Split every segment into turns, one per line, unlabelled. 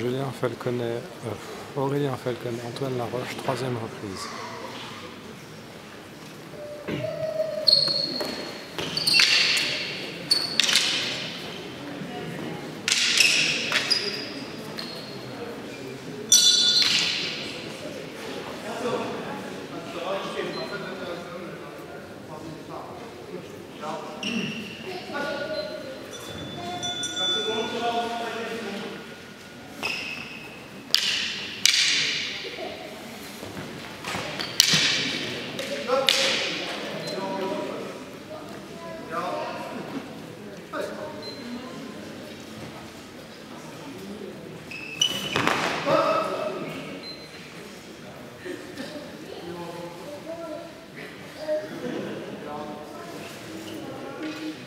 Julien Falconet, euh, Aurélien Falconet, Antoine Laroche, troisième reprise.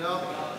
Yeah.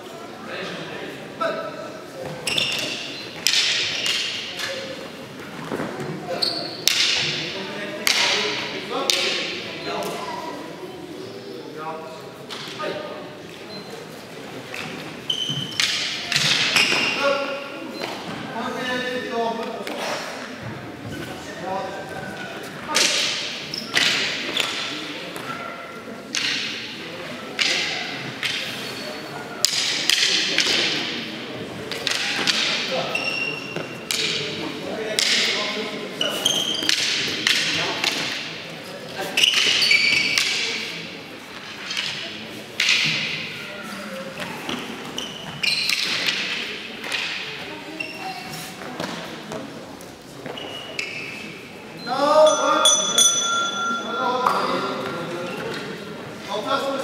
Well,